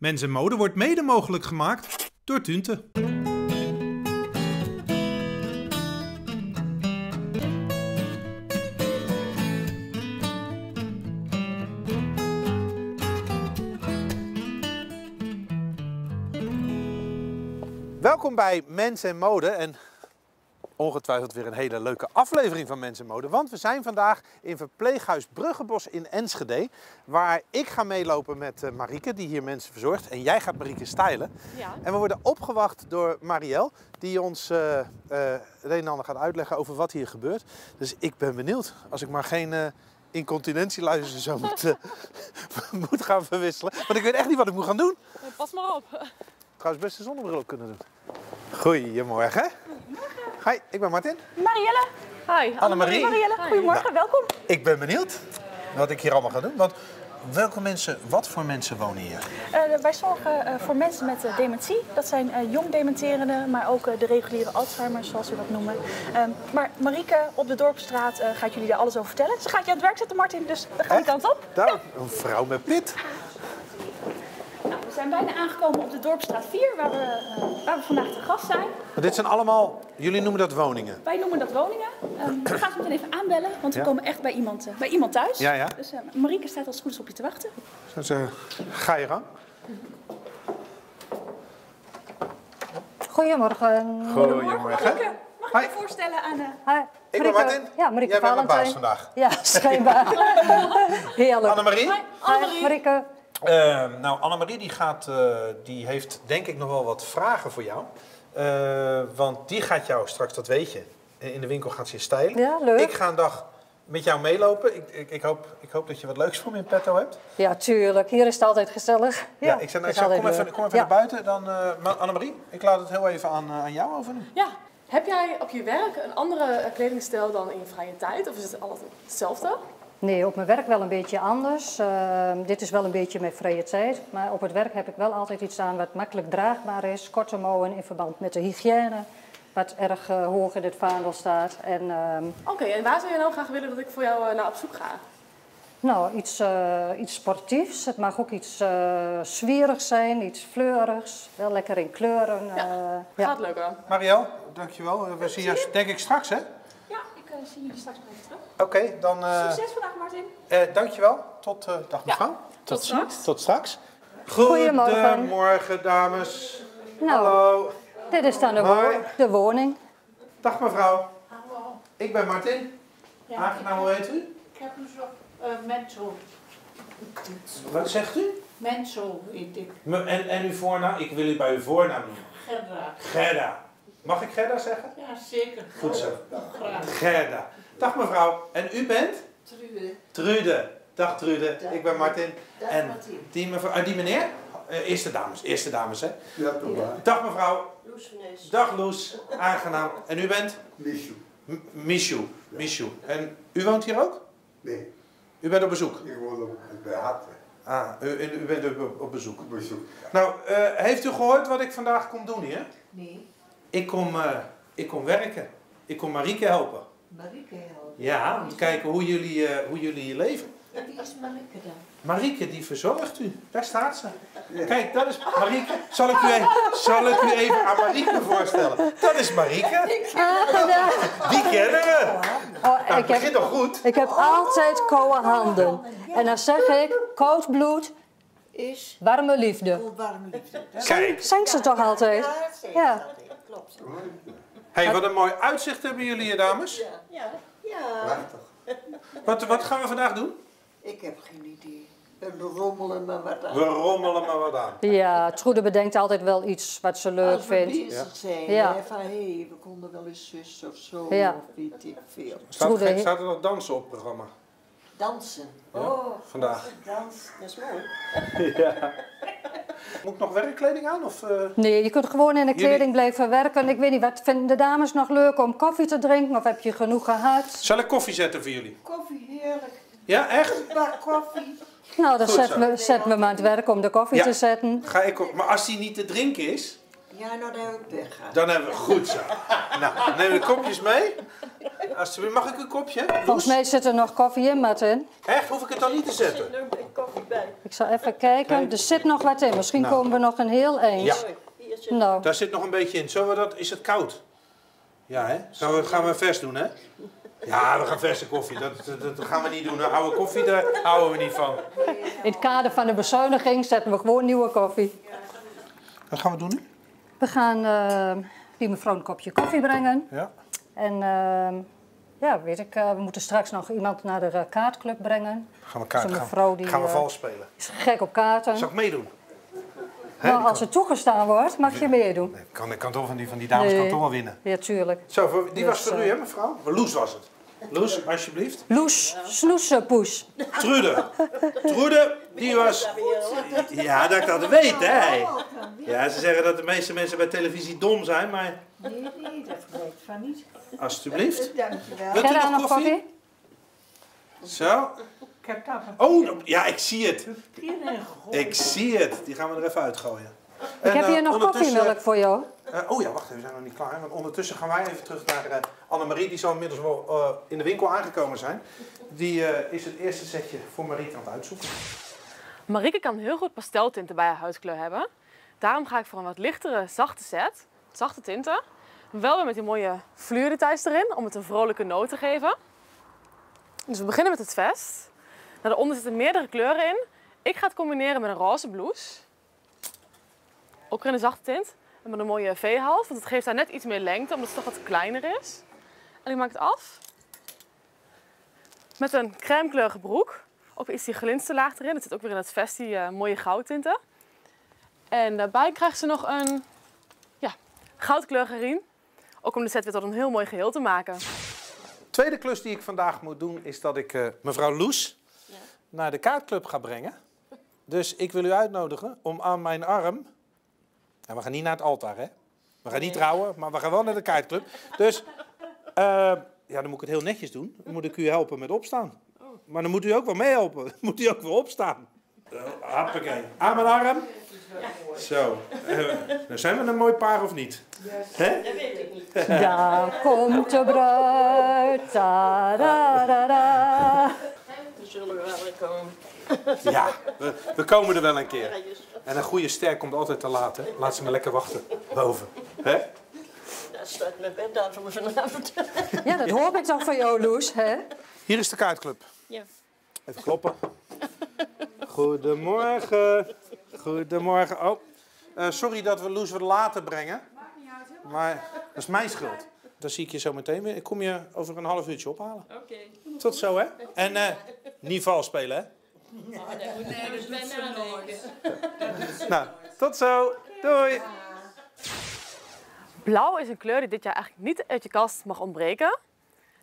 Mens en Mode wordt mede mogelijk gemaakt door Tunte. Welkom bij Mens en Mode en ongetwijfeld weer een hele leuke aflevering van Mens en Mode. Want we zijn vandaag in verpleeghuis Bruggenbos in Enschede. Waar ik ga meelopen met uh, Marieke, die hier mensen verzorgt. En jij gaat Marieke stylen. Ja. En we worden opgewacht door Marielle, die ons eh, eh, het een en ander gaat uitleggen over wat hier gebeurt. Dus ik ben benieuwd. Als ik maar geen uh, incontinentieluizen zo moet, uh, moet gaan verwisselen. Want ik weet echt niet wat ik moet gaan doen. Pas maar op. Trouwens best een zonnebril op kunnen doen. Goedemorgen. Hi, ik ben Martin. Marielle. Hi. Annemarie. Marielle, goedemorgen, welkom. Ik ben benieuwd wat ik hier allemaal ga doen. Want welke mensen, wat voor mensen wonen hier? Uh, wij zorgen uh, voor mensen met uh, dementie. Dat zijn uh, jong dementerenden, maar ook de reguliere Alzheimer, zoals we dat noemen. Um, maar Marieke op de Dorpstraat gaat jullie daar alles over vertellen. Ze gaat je aan het werk zetten, Martin, dus daar gaan we kant op. Daar, ja. Een vrouw met pit. We zijn bijna aangekomen op de Dorpstraat 4, waar we, uh, waar we vandaag te gast zijn. Maar dit zijn allemaal, jullie noemen dat woningen? Wij noemen dat woningen. Um, we gaan ze meteen even aanbellen, want we komen echt bij iemand, uh, bij iemand thuis. Ja, ja. Dus uh, Marieke staat als het goed is op je te wachten. Dus, uh, ga je gang. Goedemorgen. Goedemorgen. Marieke, mag ik je voorstellen aan... Uh, Hi. Ik ben Martin. Ja, Marieke Jij bent mijn baas vandaag. Ja, schijnbaar. Heerlijk. Annemarie? Hi, Marieke. Uh, nou, Annemarie die gaat, uh, die heeft denk ik nog wel wat vragen voor jou. Uh, want die gaat jou straks, dat weet je, in de winkel gaat ze je stylen. Ja, leuk. Ik ga een dag met jou meelopen. Ik, ik, ik, hoop, ik hoop dat je wat leuks voor me in petto hebt. Ja, tuurlijk. Hier is het altijd gezellig. Ja, ik zei, het ik is zei kom even, leuk. kom even Ja. naar buiten. Dan, uh, maar Annemarie, ik laat het heel even aan, uh, aan jou over nu. Ja. Heb jij op je werk een andere eh, kledingstijl dan in je vrije tijd? Of is het altijd hetzelfde? Nee, op mijn werk wel een beetje anders. Uh, dit is wel een beetje mijn vrije tijd. Maar op het werk heb ik wel altijd iets aan wat makkelijk draagbaar is. Korte mouwen in verband met de hygiëne. Wat erg uh, hoog in het vaandel staat. En uh, Oké, en waar zou je nou graag willen dat ik voor jou uh, naar op zoek ga? nou, iets, uh, iets sportiefs. Het mag ook iets uh, zwierigs zijn, iets fleurigs. Wel lekker in kleuren. Ja, uh, ja. Gaat lukken. Marielle, dankjewel. We zien je denk ik straks, hè? Ja, ik uh, zie jullie straks nog even terug. Oké, dan... Uh, Succes vandaag, Martin. uh, dankjewel. Tot, uh, dag mevrouw. tot straks. Tot straks. Goedemorgen. Goedemorgen, dames. Nou. Hallo. Dit is dan de, wo- de woning. Dag mevrouw. Ik ben Martin. Aangenaam, hoe heet u? Ik heb een soort uh, menso. Wat zegt u? Menso heet ik. Me- En, en uw voornaam? Ik wil u bij uw voornaam noemen. Gerda. Gerda. Mag ik Gerda zeggen? Ja, zeker. Goed zo. Graag. Gerda. Dag mevrouw. En u bent? Trude. Trude. Dag Trude. Ik ben Martin. Dag En Martin. die mevrouw, ah, die meneer? Eh, eerste dames, eerste dames hè. Ja, toch waar. Dag mevrouw. Loesnes. Dag Loes. Aangenaam. En u bent? Michu. M- Michu. Michu. En u woont hier ook? Nee, U bent op bezoek? ik woon op, bij Hartweg. Ah, u, bent op, op bezoek. Op bezoek. Nou, eh, heeft u gehoord wat ik vandaag kom doen hier? Nee, Ik kom, eh, ik kom werken. Ik kom Marieke helpen. Marieke helpen. Ja, om te kijken hoe jullie, eh, hoe jullie hier leven. Wie is Marieke dan? Marieke, die verzorgt u. Daar staat ze. Kijk, dat is Marieke. Zal ik u even, zal ik u even aan Marieke voorstellen? Dat is Marieke. Die kennen we. Oh, Nou, ik, het begint heb, nog goed. ik heb altijd koude handen. En dan zeg ik, koud bloed, Is warme liefde. warme liefde. Kijk, Zijn ze toch altijd? Ja. Klopt. hey, wat een mooi uitzicht hebben jullie hier, dames. Ja. Ja. Ja. Prachtig. Wat, wat gaan we vandaag doen? Ik heb geen idee. We rommelen maar wat aan. We rommelen maar wat aan. Ja, Trude bedenkt altijd wel iets wat ze leuk Als we vindt. bezig zijn, Ja. hè, van hé, hey, we konden wel eens zus of zo, Ja. of weet ik veel. Staat, Trude, er- staat er nog dansen op het programma? Dansen. Ja, oh, vandaag. Dans, dat is mooi. Moet ik nog werkkleding aan? Of, eh? Nee, je kunt gewoon in de Jullie- kleding blijven werken. Ik weet niet, wat vinden de dames nog leuk om koffie te drinken? Of heb je genoeg gehad? Zal ik koffie zetten voor jullie? Koffie, heerlijk. Ja, echt? Een bak koffie. Nou, dan Goed zet zo. me, zet me maar aan het werk om de koffie Ja. te zetten. Ga ik. Maar als die niet te drinken is, Ja, nou dat ik wegga. dan hebben we goed zo. Nou, neem de kopjes mee. Alsjeblieft, mag ik een kopje? Volgens mij zit er nog koffie in, Martin. Echt? Hoef ik het dan niet te zetten? koffie. Ik zal even kijken. Er zit nog wat in. Misschien Nou. komen we nog een heel eind. Ja. Nou, Daar zit nog een beetje in. Zullen we dat... Is het koud? Ja, hè? Gaan we, gaan we vers doen, hè? Ja, we gaan verse koffie. Dat, dat, dat gaan we niet doen. Oude koffie, daar houden we niet van. in het kader van de bezuiniging zetten we gewoon nieuwe koffie. Wat gaan we doen nu? We gaan eh, die mevrouw een kopje koffie brengen. Ja. En ehm, ja, weet ik, eh, we moeten straks nog iemand naar de eh, kaartclub brengen. Gaan we kaart Zo'n gaan, die, gaan we vals spelen. Is gek op kaarten. Zal ik meedoen? Nou, als het toegestaan wordt, mag je meedoen. kan, kan, kan toch van die, van die dames Nee. kan toch wel winnen. Ja, tuurlijk. Zo, voor- die was Dus, voor u, eh, hè, mevrouw? Loes was het. Loes, alsjeblieft. Loes, snoesenpoes. Trude. Trude, die was... Ja, dat ik dat weet, hè. Ja, ze zeggen dat de meeste mensen bij televisie dom zijn, maar... Nee, nee, dat ik van niet. Alsjeblieft. Dankjewel. Wilt u nog nog koffie? koffie? Zo. Ik heb dat Oh, ja, ik zie het. Ik zie het. Die gaan we er even uitgooien. Ik heb hier nog koffiemelk voor jou. Eh, oh ja, wacht even, we zijn nog niet klaar. Want ondertussen gaan wij even terug naar eh, Annemarie. Die zal inmiddels wel eh, in de winkel aangekomen zijn. Die eh, is het eerste setje voor Marieke aan het uitzoeken. Marieke kan heel goed pasteltinten bij haar huidskleur hebben. Daarom ga ik voor een wat lichtere, zachte set. Zachte tinten. Wel weer met die mooie fluoridetijd's erin, om het een vrolijke noot te geven. Dus we beginnen met het vest. Daaronder zitten meerdere kleuren in. Ik ga het combineren met een roze blouse. Ook weer in een zachte tint. En met een mooie V-hals, want het geeft haar net iets meer lengte, omdat het toch wat kleiner is. En ik maak het af. Met een crème kleurige broek. Ook weer iets die glinsterlaag erin. Het zit ook weer in het vest, die eh, mooie goudtinten. En daarbij krijgt ze nog een ja, goudkleurige riem. Ook om de set weer tot een heel mooi geheel te maken. Tweede klus die ik vandaag moet doen is dat ik eh, mevrouw Loes naar de kaartclub ga brengen. Dus ik wil u uitnodigen om aan mijn arm. En we gaan niet naar het altaar, hè? We gaan niet trouwen, maar we gaan wel naar de kaartclub. Dus eh, ja, dan moet ik het heel netjes doen. Dan moet ik u helpen met opstaan. Maar dan moet u ook wel meehelpen. Dan moet u ook wel opstaan. Zo, Hoppakee. Aan mijn arm. Zo. Eh, nou zijn we een mooi paar of niet? Hè? Daar komt de bruid. Da, da, da, da. Ja, we, we komen er wel een keer. En een goede ster komt altijd te laat, hè? Laat ze maar lekker wachten. Boven. Hè? Dat staat mijn bed aan voor vanavond. Ja, dat hoop ik toch van jou, Loes. Hè? Hier is de kaartclub. Ja. Even kloppen. Goedemorgen. Goedemorgen. Oh, eh, sorry dat we Loes wat later brengen. Maar dat is mijn schuld. Dan zie ik je zo meteen weer. Ik kom je over een half uurtje ophalen. Oké. Tot zo, hè? En eh, niet vals spelen, hè? Nee, dat doet ze nooit. Nou, tot zo. Doei. Blauw is een kleur die dit jaar eigenlijk niet uit je kast mag ontbreken.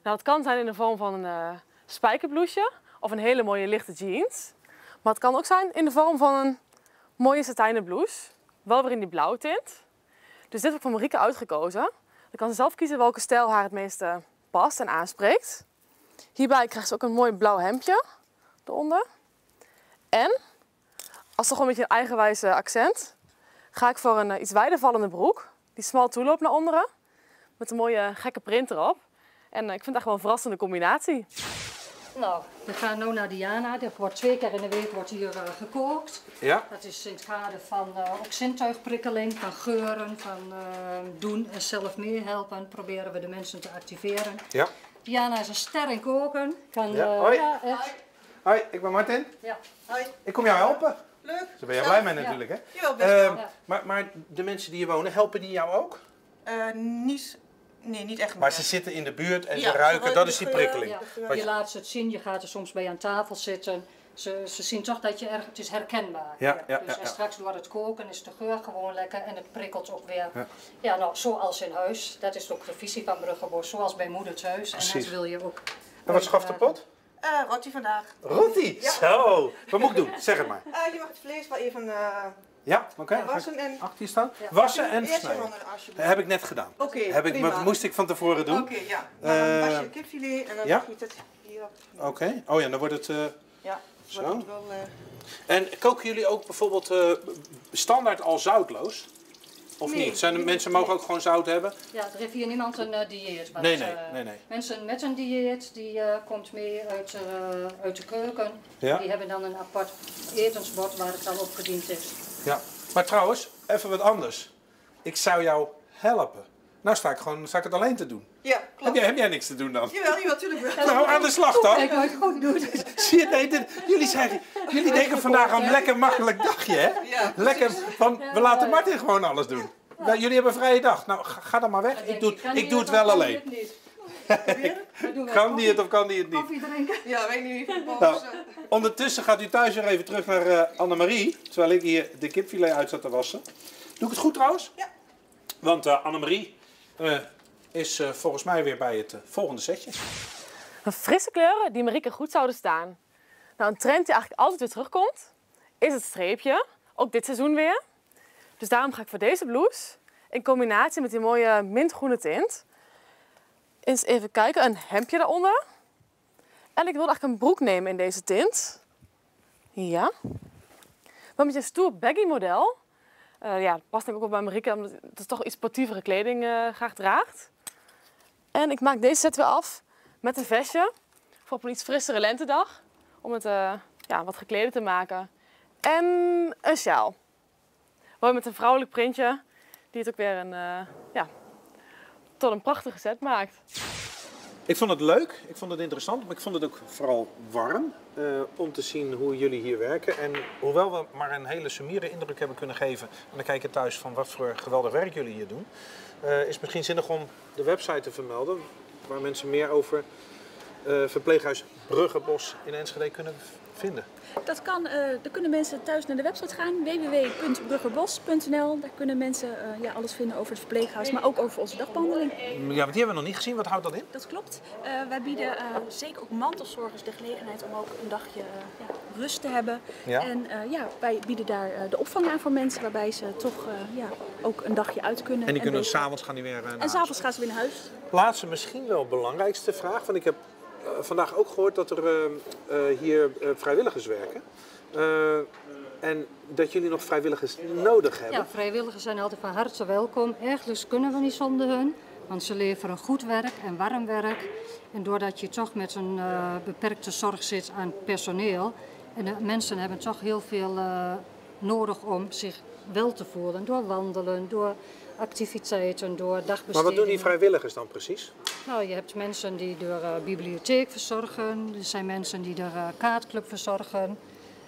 Nou, dat kan zijn in de vorm van een eh spijkerblouseje of een hele mooie lichte jeans. Maar het kan ook zijn in de vorm van een mooie satijnen blouse. Wel weer in die blauwe tint. Dus dit heb ik voor Marieke uitgekozen. Dan kan ze zelf kiezen welke stijl haar het meeste past en aanspreekt. Hierbij krijgt ze ook een mooi blauw hemdje eronder. En, als toch een beetje een eigenwijze accent, ga ik voor een eh, iets wijder vallende broek. Die smal toeloopt naar onderen. Met een mooie gekke print erop. En eh, ik vind het echt wel een verrassende combinatie. Nou, we gaan nu naar Diana. Er wordt twee keer in de week wordt hier eh, gekookt. Ja, Dat is in het kader van eh, ook zintuigprikkeling, van geuren, van eh, doen en zelf meehelpen. Proberen we de mensen te activeren. ja. Diana is een ster in koken. Kan, Ja, hoi. ja, echt. Hoi, ik ben Martin. Ja. Ik kom jou helpen. Leuk. Daar ben je blij mee Ja. natuurlijk, hè? Ja, best Ehm, wel. maar, maar de mensen die hier wonen, helpen die jou ook? Eh, niet, nee, niet echt Maar meer. ze zitten in de buurt en Ja, ze ruiken, dat is die prikkeling. Ja. Je je- laat ze het zien, je gaat er soms bij aan tafel zitten. Ze, ze zien toch dat je erg, het is herkenbaar. Ja, ja, dus ja, en ja. straks door het koken is de geur gewoon lekker en het prikkelt ook weer. Ja. Ja, nou, zoals in huis. Dat is ook de visie van Bruggebos, zoals bij moeder thuis. En Precies. dat wil je ook. En wat schaft de pot? Eh Rotti vandaag. Rotti! Zo! Wat moet ik doen? Zeg het maar. Eh, je mag het vlees wel even eh, Ja, oké. Wassen en... Achter je staan. Wassen en snijden. Dat heb ik net gedaan. Oké, Heb ik, prima. moest ik van tevoren doen. Oké, ja. Dan was je het kipfilet en dan ja. je het hier op. Oké. Oh ja, dan wordt het... Ja, Zo. wordt het wel... En koken jullie ook bijvoorbeeld standaard al zoutloos? Of Nee. niet? Zijn er, mensen mogen ook gewoon zout hebben? Ja, er heeft hier niemand een eh, dieet. maar, Nee, nee, eh, nee, nee. Mensen met een dieet, die eh, komt mee uit, uit de keuken. Ja. Die hebben dan een apart etensbord waar het al op gediend is. Ja. Maar trouwens, even wat anders. Ik zou jou helpen. Nou sta ik gewoon sta ik het alleen te doen. Ja, Heb klopt. jij, heb jij niks te doen dan? Jawel, jawel, natuurlijk wel. Nou, aan de slag dan. Ik goed doe. Zie je, nee, dit- jullie, zijn, jullie denken vandaag aan een lekker makkelijk dagje, hè? Ja, Lekker, van, we laten Martin gewoon alles doen. Nou, jullie hebben een vrije dag. Nou, ga, ga dan maar weg. Ik doe, het- ik doe het wel alleen. Kan die het of kan die het niet? Koffie drinken. Ja, weet niet. Nou, ondertussen gaat u thuis weer even terug naar eh, Annemarie. Terwijl ik hier de kipfilet uit zat te wassen. Doe ik het goed trouwens? Ja. Want eh, Annemarie eh, is eh, volgens mij weer bij het eh, volgende setje. Frisse kleuren die Marieke goed zouden staan. Nou, een trend die eigenlijk altijd weer terugkomt, is het streepje. Ook dit seizoen weer. Dus daarom ga ik voor deze blouse, in combinatie met die mooie mintgroene tint, eens even kijken, een hemdje daaronder. En ik wilde eigenlijk een broek nemen in deze tint. Ja. Maar met een stoer baggy model. Eh, ja, past ik ook bij Marieke, omdat het toch iets sportievere kleding eh, graag draagt. En ik maak deze set weer af met een vestje voor op een iets frissere lentedag. Om het eh, ja, wat gekleder te maken. En een sjaal. Mooi met een vrouwelijk printje. Die het ook weer een, ja, tot een prachtige set maakt. Ik vond het leuk, ik vond het interessant, maar ik vond het ook vooral warm eh, om te zien hoe jullie hier werken. En hoewel we maar een hele summiere indruk hebben kunnen geven aan de kijker thuis van wat voor geweldig werk jullie hier doen, eh, is het misschien zinnig om de website te vermelden waar mensen meer over eh, verpleeghuis Bruggenbos in Enschede kunnen vinden. Dat kan, eh dan kunnen mensen thuis naar de website gaan, www.bruggerbos.nl. Daar kunnen mensen eh, ja, alles vinden over het verpleeghuis, maar ook over onze dagbehandeling. Ja, want die hebben we nog niet gezien. Wat houdt dat in? Dat klopt. Eh, wij bieden zeker ook mantelzorgers de gelegenheid om ook een dagje ja, rust te hebben. Ja. En ja, wij bieden daar de opvang aan voor mensen, waarbij ze toch ja, ook een dagje uit kunnen. En die kunnen beter- s'avonds gaan die weer naar En s'avonds gaan ze weer naar huis. Laatste misschien wel belangrijkste vraag, want ik heb vandaag ook gehoord dat er eh, eh, hier eh, vrijwilligers werken. Eh, en dat jullie nog vrijwilligers nodig hebben. Ja, vrijwilligers zijn altijd van harte welkom. Ergens kunnen we niet zonder hun, want ze leveren goed werk en warm werk. En doordat je toch met een eh, beperkte zorg zit aan personeel, en de mensen hebben toch heel veel eh, nodig om zich wel te voelen. Door wandelen, door activiteiten, door maar dagbestedingen. wat doen die vrijwilligers dan precies? Nou, je hebt mensen die de eh, bibliotheek verzorgen, er zijn mensen die de eh, kaartclub verzorgen.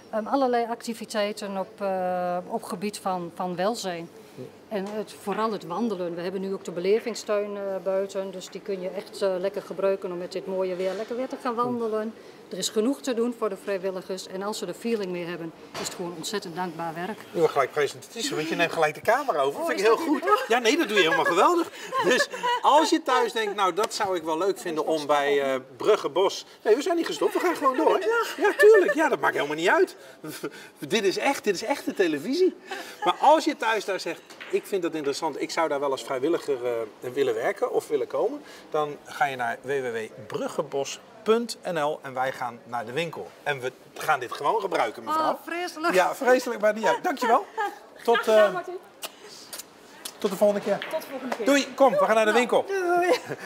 Ehm, allerlei activiteiten op, eh, op gebied van, van welzijn. En het, vooral het wandelen. We hebben nu ook de belevingstuin buiten, dus die kun je echt lekker gebruiken om met dit mooie weer lekker weer te gaan wandelen. Er is genoeg te doen voor de vrijwilligers en als ze er feeling mee hebben, is het gewoon ontzettend dankbaar werk. Nu wordt gelijk presentatie, want je neemt gelijk de camera over. Dat vind ik heel goed. Ja, nee, dat doe je helemaal geweldig. Dus als je thuis denkt, nou dat zou ik wel leuk vinden om bij eh Bruggenbos. Nee, we zijn niet gestopt, we gaan gewoon door. Ja, tuurlijk. Ja, dat maakt helemaal niet uit. Dit is echt, dit is echte televisie. Maar als je thuis daar zegt, ik vind dat interessant, ik zou daar wel als vrijwilliger eh, willen werken of willen komen, dan ga je naar www.bruggenbos.nl en wij gaan naar de winkel. En we gaan dit gewoon gebruiken, mevrouw. Oh, vreselijk. Ja, vreselijk, maar niet uit. Dankjewel. Tot, eh, tot de volgende keer. Tot de volgende keer. Doei, kom, we gaan naar de winkel.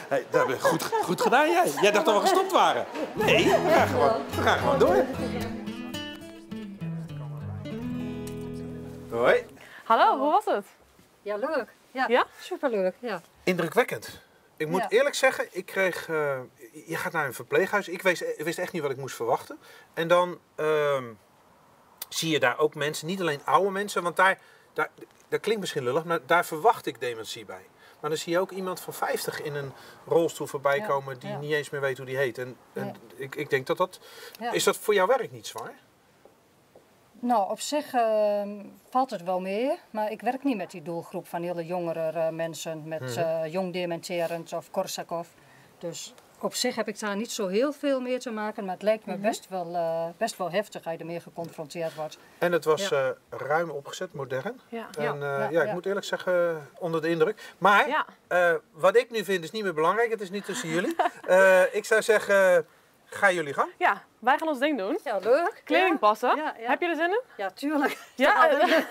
Hey, dat heb goed, goed gedaan jij. Jij dacht dat we gestopt waren. Nee, we gaan gewoon, we gaan gewoon door. Hoi. Hallo, hoe was het? Ja, leuk. Ja, Ja? superleuk. Ja. Indrukwekkend. Ik moet Ja. eerlijk zeggen, ik kreeg, eh, je gaat naar een verpleeghuis. Ik wist, wist echt niet wat ik moest verwachten. En dan ehm, zie je daar ook mensen, niet alleen oude mensen, want daar, daar, dat klinkt misschien lullig, maar daar verwacht ik dementie bij. Maar dan zie je ook iemand van 50 in een rolstoel voorbij Ja, komen die ja. niet eens meer weet hoe die heet. En, en Nee. ik, ik denk dat dat. Ja. Is dat voor jouw werk niet zwaar? Nou, op zich ehm, valt het wel mee, maar ik werk niet met die doelgroep van hele jongere eh, mensen met eh, jong dementerend of Korsakoff. Dus op zich heb ik daar niet zo heel veel mee te maken, maar het lijkt me best, wel, eh, best wel heftig als je ermee geconfronteerd wordt. En het was Ja. eh, ruim opgezet, modern. Ja. En Ja, eh, ja, ja, ik ja. moet eerlijk zeggen, onder de indruk. Maar Ja. eh, wat ik nu vind is niet meer belangrijk. Het is niet tussen jullie. Eh, ik zou zeggen, ga jullie gang. Ja, wij gaan ons ding doen. Ja, leuk. Kleding passen. Ja, ja. Heb je er zin in? Ja, tuurlijk. Ja,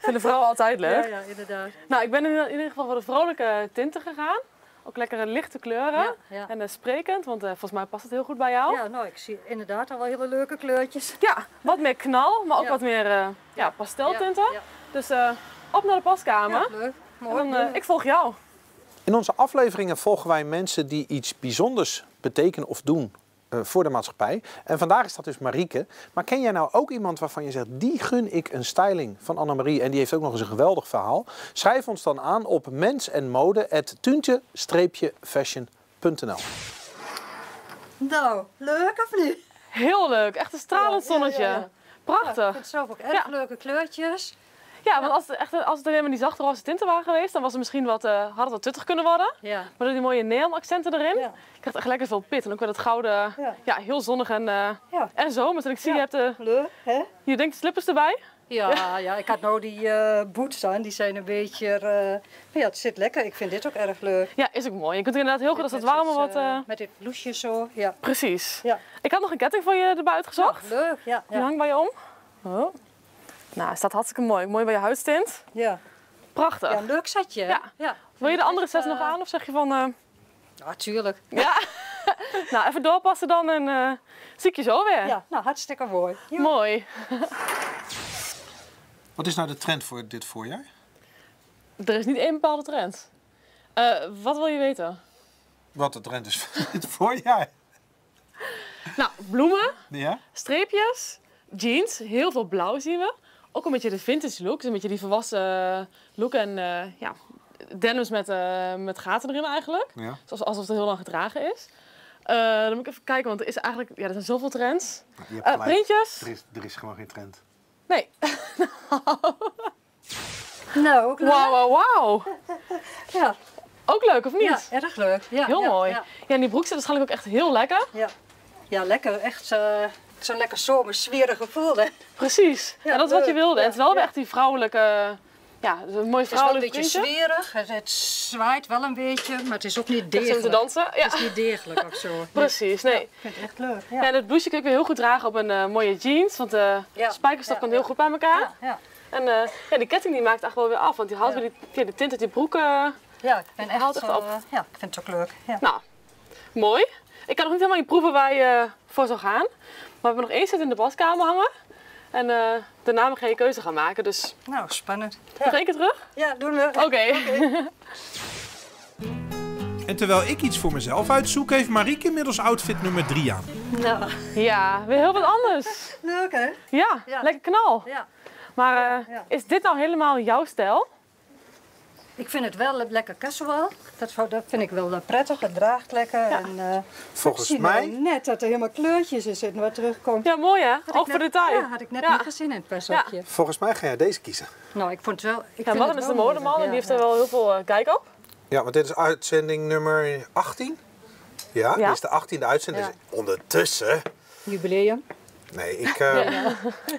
Vinden vrouwen altijd leuk. Ja, ja, inderdaad. Nou, ik ben in in ieder geval voor de vrolijke tinten gegaan. Ook lekkere lichte kleuren. Ja, ja. En eh, sprekend, want eh, volgens mij past het heel goed bij jou. Ja, Ja, nou, ik zie inderdaad al wel hele leuke kleurtjes. wat meer knal, maar ook Ja. wat meer eh, ja, pasteltinten. Ja, Dus eh, op naar de paskamer. ja, leuk. En Mooi. dan, eh, doen we. ik volg jou. In onze afleveringen volgen wij mensen die iets bijzonders betekenen of doen eh, voor de maatschappij. En vandaag is dat dus Marieke. Maar ken jij nou ook iemand waarvan je zegt, die gun ik een styling van Annemarie en die heeft ook nog eens een geweldig verhaal? Schrijf ons dan aan op mens en mode fashionnl Nou, leuk of niet? Heel leuk, echt een stralend Ja, ja, ja, zonnetje. ja. Ja, ik Prachtig. vind het zelf ook erg Ja. leuke kleurtjes. Ja, want als het, echt, als het alleen maar die zachte roze tinten waren geweest, dan was het misschien wat, eh, had het wat tuttig kunnen worden. Ja. Maar door die mooie neonaccenten erin, Ja. je krijgt echt lekker veel pit. En ook weer het gouden, ja, heel zonnig en, eh Ja. en zomers. En ik zie, je hebt de, Leuk, hè? je denkt de slippers erbij. Ja, ja, ik had nou die eh boots aan. Die zijn een beetje... eh, ja, het zit lekker. Ik vind dit ook erg leuk. Ja, is ook mooi. Je kunt er inderdaad heel goed als het warmer dit, wordt. eh, eh, Met dit blouseje zo, ja. precies. Ja. Ik had nog een ketting voor je erbij uitgezocht. Leuk, ja. Die hangt bij je om. Oh. Nou, staat hartstikke mooi. Mooi bij je huidstint. ja. Prachtig. ja een leuk setje. Ja. ja. Wil je de andere zes eh, nog aan of zeg je van... eh, Ja, tuurlijk. ja? nou, even doorpassen dan en eh, zie ik je zo weer. Ja, nou, hartstikke mooi. Ja. Mooi. Wat is nou de trend voor dit voorjaar? Er is niet één bepaalde trend. Eh, wat wil je weten? Wat de trend is voor dit voorjaar? Nou, bloemen, Ja? streepjes, jeans, heel veel blauw zien we. Ook een beetje de vintage look, dus een beetje die volwassen look en eh, ja, denims met, eh, met gaten erin eigenlijk. Ja. Zoals, alsof het heel lang gedragen is. Eh, dan moet ik even kijken, want er is eigenlijk, ja, er zijn zoveel trends. Je hebt Eh, gelijk. printjes? Er is, er is gewoon geen trend. Nee. Nou, ook leuk. Wauw, wauw, wauw. Ja. Ook leuk, of niet? ja, erg leuk. Ja, Heel ja, mooi. Ja, Ja, en die broek zit waarschijnlijk ook echt heel lekker. ja. ja lekker. Echt eh, zo'n lekker zomers sfeerig gevoel, hè. Precies. Ja, en dat is wat je leuk. wilde. En het is wel echt die vrouwelijke, ja, een mooi Het is wel een vrouwelijk beetje printje. sfeerig. Het, zwaait wel een beetje, maar het is ook niet zo te degelijk. dansen. Ja, Het is niet degelijk of zo. Precies. Nee. Ik vind het echt leuk. Ja. En het blouseje kun je heel goed dragen op een eh, mooie jeans. Want de Ja. spijkerstaf Ja, ja. heel goed bij elkaar. Ja, ja. En eh, ja, die ketting die maakt echt wel weer af. Want die haalt weer die, ja, de tint uit die broek. eh, ja, ik ben echt, eh, op. ja, ik vind het ook leuk. Ja. nou, mooi. Ik kan nog niet helemaal niet proeven waar je voor zou gaan. Maar we hebben nog één set in de badkamer hangen. En eh, daarna mag je je keuze gaan maken. Dus Nou, spannend. nog één keer terug? Ja, doen we. Oké. En terwijl ik iets voor mezelf uitzoek, heeft Marieke inmiddels outfit nummer 3 aan. Nou, Ja, weer heel wat anders. leuk hè? Ja, Ja. lekker knal. Ja. Maar eh, ja. is dit nou helemaal jouw stijl? Ik vind het wel lekker casual. Dat, dat vind ik wel eh, prettig. Het draagt lekker. En, eh, Volgens mij- net dat er helemaal kleurtjes in zitten wat terugkomt. Ja, mooi hè? Ook voor net- detail. Ja, had ik net Ja. niet gezien in het persopje. Volgens mij ga jij deze kiezen. Nou, ik vond het wel... Ik Ja, het is de modeman en die heeft Ja, er wel heel veel eh, kijk op. Ja, want dit is uitzending nummer 18. Ja, dit Ja. is de 18e uitzending. Ja. Dus ondertussen. ja. Jubileum. Nee, ik, eh,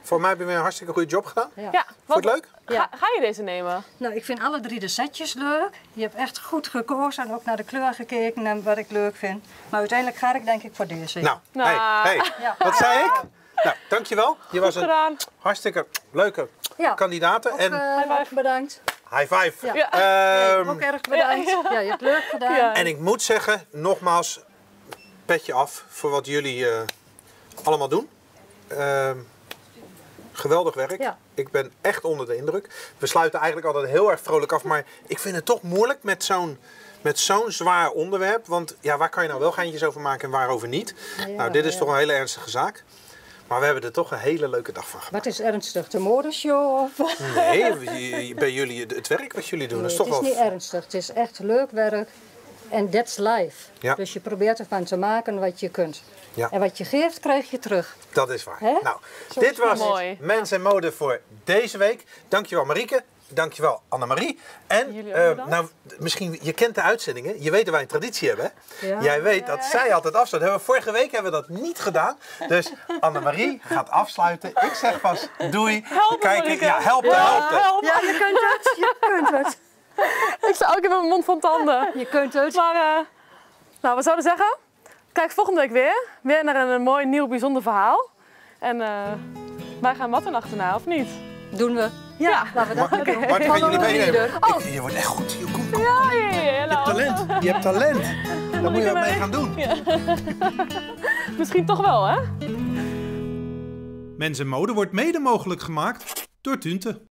voor mij heb je weer een hartstikke goede job gedaan. Ja. Ja, Vond je het leuk? Ga, Ja. ga je deze nemen? Nou, ik vind alle drie de setjes leuk. Je hebt echt goed gekozen en ook naar de kleur gekeken en wat ik leuk vind. Maar uiteindelijk ga ik denk ik voor deze. Nou, Nou. hey, hey. Ja. wat zei ik? Nou, dankjewel. Je was een gedaan. hartstikke leuke Ja. kandidaat. En eh, ook bedankt. high five. Ja. Ja. Ehm, Ook erg bedankt. Ja, Ja, ja. je hebt leuk gedaan. Ja. En ik moet zeggen, nogmaals, petje af voor wat jullie eh, allemaal doen. Ehm, geweldig werk. Ja. Ik ben echt onder de indruk. We sluiten eigenlijk altijd heel erg vrolijk af, maar ik vind het toch moeilijk met zo'n met zo'n zwaar onderwerp. Want ja, waar kan je nou wel geintjes over maken en waarover niet? nou, dit is ja. toch een hele ernstige zaak. Maar we hebben er toch een hele leuke dag van gemaakt. Wat is ernstig? De modeshow? Of? Nee, bij jullie, het werk wat jullie doen, Nee, is het toch is wel... niet ernstig. Het is echt leuk werk. En that's life. Ja. Dus je probeert ervan te maken wat je kunt. Ja. En wat je geeft, krijg je terug. Dat is waar. Nou, Zo dit was mooi. Mens en Mode voor deze week. Dankjewel Marieke. Dankjewel Annemarie. En eh, nou, misschien, je kent de uitzendingen. Je weet dat wij een traditie hebben. Ja. Jij weet dat zij altijd afsluit. Hebben we vorige week hebben we dat niet gedaan. Dus Annemarie gaat afsluiten. Ik zeg vast doei. Help kijken. Marieke. Ja, help help. Ja, je kunt het. Je kunt het. Ik sta elke keer met mijn mond van tanden. Je kunt het. Maar, eh, nou, we zouden zeggen, kijk volgende week weer. Weer naar een, mooi, nieuw, bijzonder verhaal. En eh, wij gaan Matten achterna, of niet? Doen we. Ja, laten we dat maar doen. Martin, gaan jullie meenemen? Ik- Je wordt echt goed. Kom, kom. Ja, ja, ja, Je hebt talent. Je hebt talent. Daar moet je wat mee gaan doen. Misschien toch wel, hè? Mens en Mode wordt mede mogelijk gemaakt door Tunte.